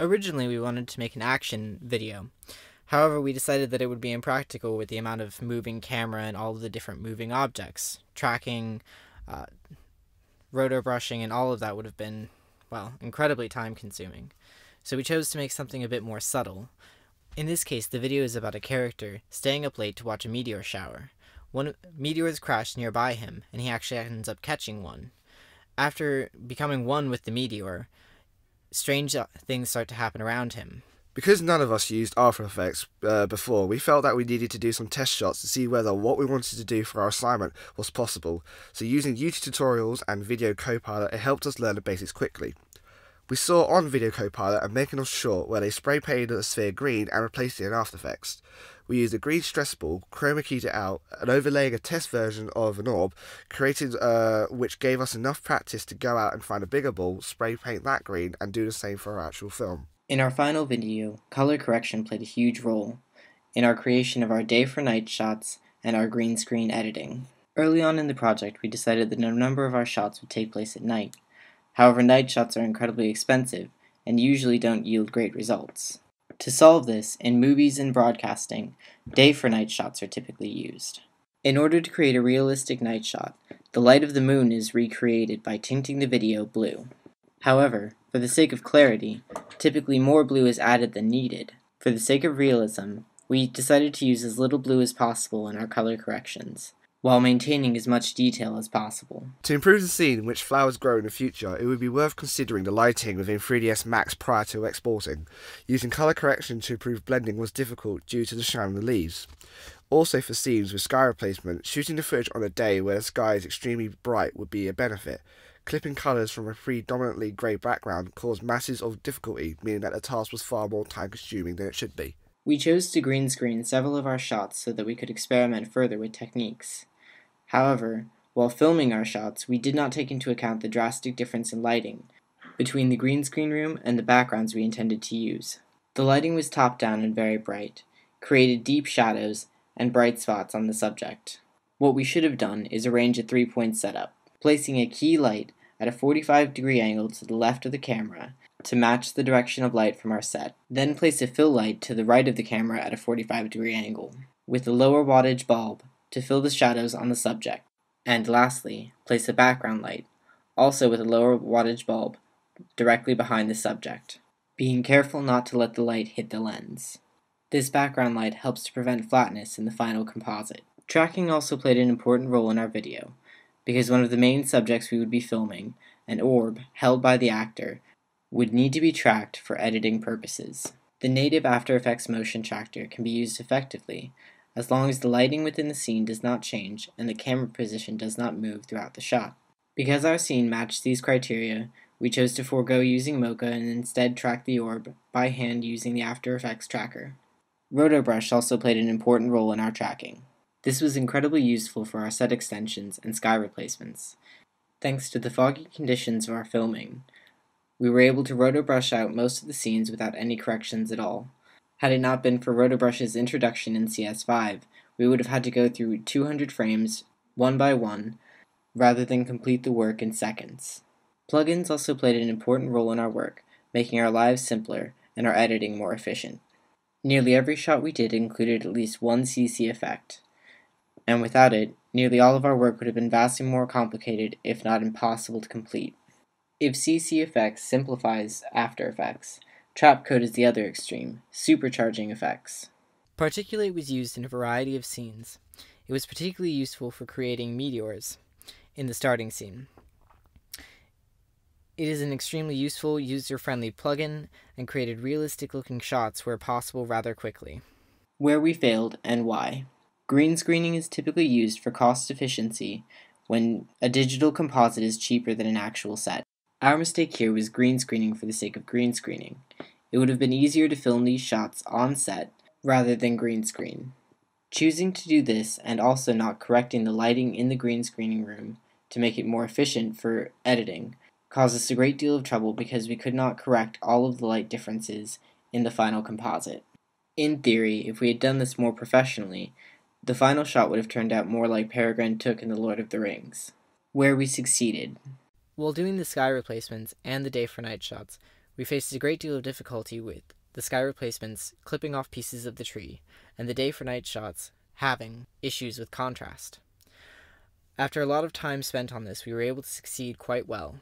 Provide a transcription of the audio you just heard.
Originally, we wanted to make an action video. However, we decided that it would be impractical with the amount of moving camera and all of the different moving objects. Tracking, uh, roto brushing, and all of that would have been, well, incredibly time consuming. So we chose to make something a bit more subtle. In this case, the video is about a character staying up late to watch a meteor shower. One meteors crash nearby him, and he actually ends up catching one. After becoming one with the meteor, strange uh, things start to happen around him. Because none of us used After Effects uh, before, we felt that we needed to do some test shots to see whether what we wanted to do for our assignment was possible. So, using YouTube tutorials and Video Copilot, it helped us learn the basics quickly. We saw on Video Copilot a making of short where they spray painted a sphere green and replaced it in After Effects. We used a green stress ball, chroma keyed it out, and overlaying a test version of an orb, created uh, which gave us enough practice to go out and find a bigger ball, spray paint that green, and do the same for our actual film. In our final video, color correction played a huge role in our creation of our day for night shots and our green screen editing. Early on in the project, we decided that a number of our shots would take place at night. However, night shots are incredibly expensive and usually don't yield great results. To solve this, in movies and broadcasting, day for night shots are typically used. In order to create a realistic night shot, the light of the moon is recreated by tinting the video blue. However, for the sake of clarity, typically more blue is added than needed. For the sake of realism, we decided to use as little blue as possible in our color corrections, while maintaining as much detail as possible. To improve the scene in which flowers grow in the future, it would be worth considering the lighting within 3ds Max prior to exporting. Using color correction to improve blending was difficult due to the shine of the leaves. Also for scenes with sky replacement, shooting the footage on a day where the sky is extremely bright would be a benefit. Clipping colours from a predominantly grey background caused masses of difficulty, meaning that the task was far more time consuming than it should be. We chose to green screen several of our shots so that we could experiment further with techniques. However, while filming our shots, we did not take into account the drastic difference in lighting between the green screen room and the backgrounds we intended to use. The lighting was top down and very bright, created deep shadows and bright spots on the subject. What we should have done is arrange a three point setup placing a key light at a 45 degree angle to the left of the camera to match the direction of light from our set. Then place a fill light to the right of the camera at a 45 degree angle, with a lower wattage bulb to fill the shadows on the subject. And lastly, place a background light, also with a lower wattage bulb, directly behind the subject, being careful not to let the light hit the lens. This background light helps to prevent flatness in the final composite. Tracking also played an important role in our video, because one of the main subjects we would be filming, an orb held by the actor, would need to be tracked for editing purposes. The native After Effects motion tracker can be used effectively as long as the lighting within the scene does not change and the camera position does not move throughout the shot. Because our scene matched these criteria, we chose to forego using Mocha and instead track the orb by hand using the After Effects tracker. Rotobrush also played an important role in our tracking. This was incredibly useful for our set extensions and sky replacements. Thanks to the foggy conditions of our filming, we were able to rotobrush out most of the scenes without any corrections at all. Had it not been for rotobrush's introduction in CS5, we would have had to go through 200 frames, one by one, rather than complete the work in seconds. Plugins also played an important role in our work, making our lives simpler and our editing more efficient. Nearly every shot we did included at least one CC effect and without it, nearly all of our work would have been vastly more complicated, if not impossible to complete. If CC Effects simplifies After Effects, Trapcode is the other extreme, supercharging effects. Particular was used in a variety of scenes. It was particularly useful for creating meteors in the starting scene. It is an extremely useful, user friendly plugin and created realistic looking shots where possible rather quickly. Where we failed and why. Green screening is typically used for cost efficiency when a digital composite is cheaper than an actual set. Our mistake here was green screening for the sake of green screening. It would have been easier to film these shots on set rather than green screen. Choosing to do this and also not correcting the lighting in the green screening room to make it more efficient for editing caused us a great deal of trouble because we could not correct all of the light differences in the final composite. In theory, if we had done this more professionally, the final shot would have turned out more like Peregrin Took in The Lord of the Rings, where we succeeded. While doing the sky replacements and the day for night shots, We faced a great deal of difficulty with the sky replacements clipping off pieces of the tree, and the day for night shots having issues with contrast. After a lot of time spent on this, we were able to succeed quite well,